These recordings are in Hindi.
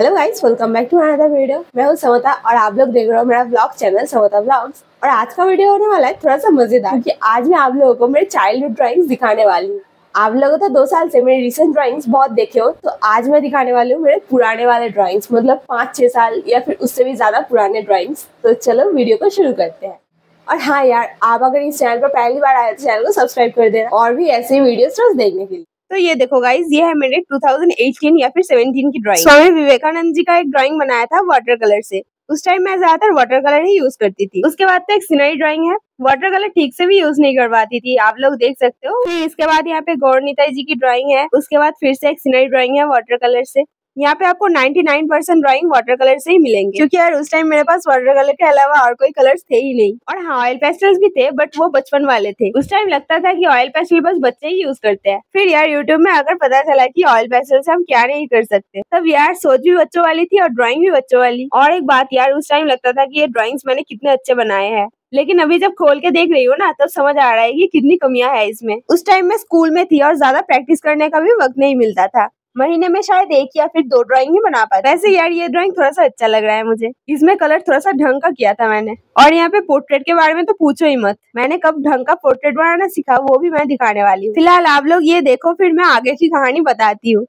Hello guys welcome back to another video मैं हूँ समता और आप लोग देख रहे हो मेरा ब्लॉग चैनल समता ब्लॉग्स और आज का वीडियो होने वाला है थोड़ा सा मज़ेदार, क्योंकि आज मैं आप लोगों को मेरे चाइल्डहुड ड्राइंग्स दिखाने वाली हूँ। आप लोगों तो दो साल से मेरे रिसेंट ड्राइंग्स बहुत देखे हो तो आज मैं दिखाने वाली हूँ मेरे पुराने वाले ड्राइंग्स मतलब पाँच छह साल या फिर उससे भी ज़्यादा पुराने ड्राइंग्स तो चलो वीडियो को शुरू करते हैं। और हाँ यार, आप अगर इस चैनल पर पहली बार आए तो चैनल को सब्सक्राइब कर देना और भी ऐसे वीडियोस रोज देखने के लिए। तो ये देखो गाइज़ ये है मेरे 2018 या फिर 17 की ड्राइंग स्वामी विवेकानंद जी का एक ड्राइंग बनाया था वाटर कलर से। उस टाइम मैं ज़्यादातर वाटर कलर ही यूज़ करती थी। उसके बाद तो एक सीनरी ड्राइंग है। वाटर कलर ठीक से भी यूज़ नहीं करवाती थी। आप लोग देख सकते हो। फिर इसके बाद यहाँ पे गौरनीता जी की ड्राइंग है। उसके बाद फिर से एक सीनरी ड्राइंग है वाटर कलर से। यहाँ पे आपको 99 परसेंट ड्रॉइंग वाटर कलर से ही मिलेंगे। क्योंकि यार उस टाइम मेरे पास वाटर कलर के अलावा और कोई कलर्स थे ही नहीं। और हाँ ऑयल पेस्टल्स भी थे बट वो बचपन वाले थे। उस टाइम लगता था कि ऑयल पेस्टल बस बच्चे ही यूज़ करते हैं। फिर यार यूट्यूब में अगर पता चला कि ऑयल पेस्टल से हम क्या नहीं कर सकते। तब यार सोच भी बच्चों वाली थी और ड्रॉइंग भी बच्चों वाली। और एक बात यार, उस टाइम लगता था की ये ड्रॉइंग्स मैंने कितने अच्छे बनाए हैं। लेकिन अभी जब खोल के देख रही हूँ ना, तब समझ आ रहा है कि कितनी कमियाँ है इसमें। उस टाइम में स्कूल में थी और ज़्यादा प्रैक्टिस करने का भी वक्त नहीं मिलता था। महीने में शायद एक या फिर दो ड्राइंग ही बना पाए वैसे यार ये ड्राइंग थोड़ा सा अच्छा लग रहा है मुझे। इसमें कलर थोड़ा सा ढंग का किया था मैंने। और यहाँ पे पोर्ट्रेट के बारे में तो पूछो ही मत। मैंने कब ढंग का पोर्ट्रेट बनाना सीखा वो भी मैं दिखाने वाली हूँ। फ़िलहाल आप लोग ये देखो, फिर मैं आगे की कहानी बताती हूँ।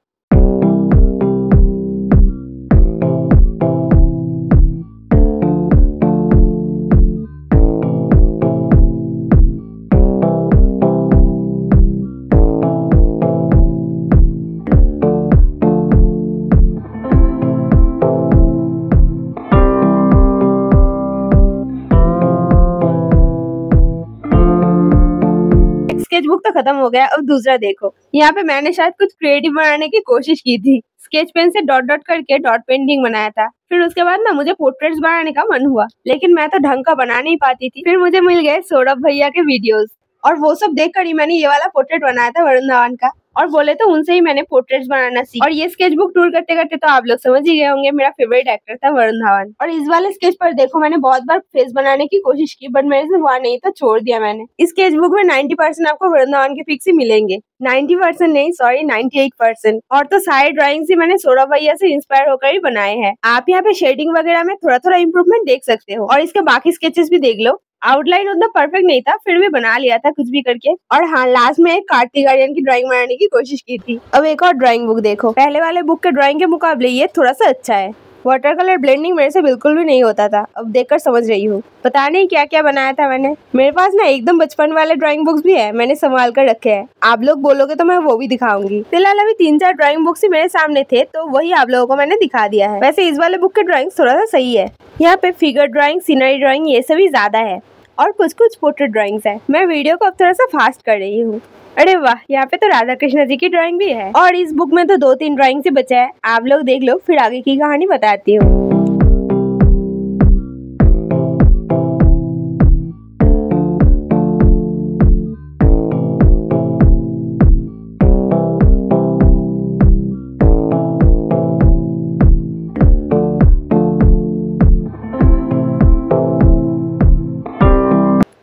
बुक तो खत्म हो गया, अब दूसरा देखो। यहाँ पे मैंने शायद कुछ क्रिएटिव बनाने की कोशिश की थी। स्केच पेन से डॉट डॉट करके डॉट पेंटिंग बनाया था। फिर उसके बाद ना मुझे पोर्ट्रेट्स बनाने का मन हुआ, लेकिन मैं तो ढंग का बना नहीं पाती थी। फिर मुझे मिल गए सौरभ भैया के वीडियोस और वो सब देखकर ही मैंने ये वाला पोर्ट्रेट बनाया था वरुण धवन का। और बोले तो उनसे ही मैंने पोर्ट्रेट्स बनाना सीखा और ये स्केच बुक टूर करते करते तो आप लोग समझ ही गए होंगे, मेरा फेवरेट एक्टर था वरुण धवन। और इस वाले स्केच पर देखो, मैंने बहुत बार फेस बनाने की कोशिश की बट मेरे से हुआ नहीं तो छोड़ दिया मैंने। इस स्केच बुक में नाइन्टी परसेंट आपको वरुण धवन के फिक्स ही मिलेंगे। नाइन्टी परसेंट नहीं सॉरी नाइन्टी एट परसेंट और तो सारे ड्रॉइंग ही मैंने सोलह भैया से इंस्पायर होकर ही बनाए हैं। आप यहाँ पे शेडिंग वगैरह में थोड़ा थोड़ा इम्प्रूवमेंट देख सकते हो। और इसके बाकी स्केचेस भी देख लो। आउटलाइन उतना परफेक्ट नहीं था, फिर भी बना लिया था कुछ भी करके। और हाँ लास्ट में एक कार्तिक आर्यन की ड्राइंग बनाने की कोशिश की थी। अब एक और ड्राइंग बुक देखो। पहले वाले बुक के ड्राइंग के मुकाबले ये थोड़ा सा अच्छा है। वाटर कलर ब्लेंडिंग मेरे से बिल्कुल भी नहीं होता था। अब देखकर समझ रही हूँ। पता नहीं क्या क्या बनाया था मैंने। मेरे पास ना एकदम बचपन वाले ड्राइंग बुक्स भी है। मैंने संभाल कर रखे हैं। आप लोग बोलोगे तो मैं वो भी दिखाऊँगी। फ़िलहाल अभी तीन चार ड्राइंग बुक्स ही मेरे सामने थे तो वही आप लोगों को मैंने दिखा दिया है। वैसे इस वाले बुक के ड्राइंग थोड़ा सा सही है। यहाँ पे फिगर ड्राइंग सीनरी ड्राइंग ये सभी ज़्यादा है। और कुछ कुछ पोर्ट्रेट ड्राइंग्स हैं। मैं वीडियो को अब थोड़ा सा फास्ट कर रही हूँ। अरे वाह, यहाँ पे तो राधा कृष्ण जी की ड्राइंग भी है। और इस बुक में तो दो तीन ड्राइंग से बचा है। आप लोग देख लो, फिर आगे की कहानी बताती हूँ।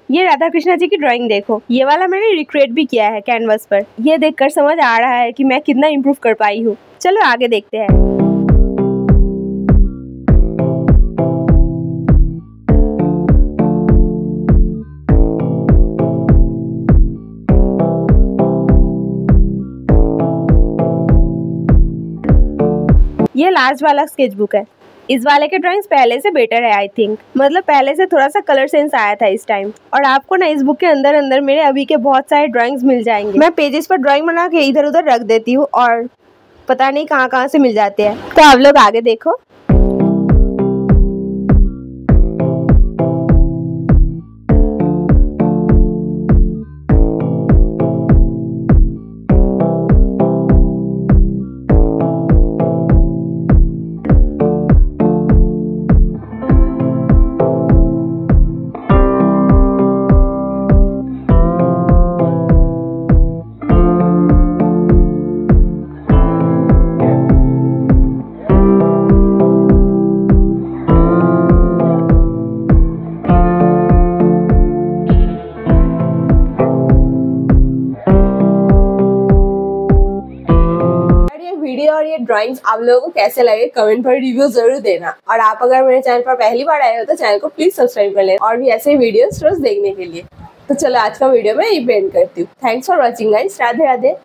ये राधा कृष्णा जी की ड्राइंग देखो। ये वाला मैंने रिक्रिएट भी किया है कैनवस पर। ये देखकर समझ आ रहा है कि मैं कितना इम्प्रूव कर पाई हूँ। चलो आगे देखते हैं। ये लास्ट वाला स्केच बुक है। इस वाले के ड्राइंग्स पहले से बेटर है आई थिंक मतलब पहले से थोड़ा सा कलर सेंस आया था इस टाइम और आपको ना इस बुक के अंदर अंदर मेरे अभी के बहुत सारे ड्राइंग्स मिल जाएँगे. मैं पेजेस पर ड्राइंग बना के इधर उधर रख देती हूँ और पता नहीं कहाँ कहाँ से मिल जाते हैं. तो आप लोग आगे देखो. ड्राइंग्स आप लोगों को कैसे लगे कमेंट पर रिव्यू ज़रूर देना। और आप अगर मेरे चैनल पर पहली बार आए हो तो चैनल को प्लीज़ सब्सक्राइब कर लेना और भी ऐसे वीडियो रोज देखने के लिए। तो चलो आज का वीडियो मैं ये पेंट करती हूँ। Thanks for watching guys Radhe Radhe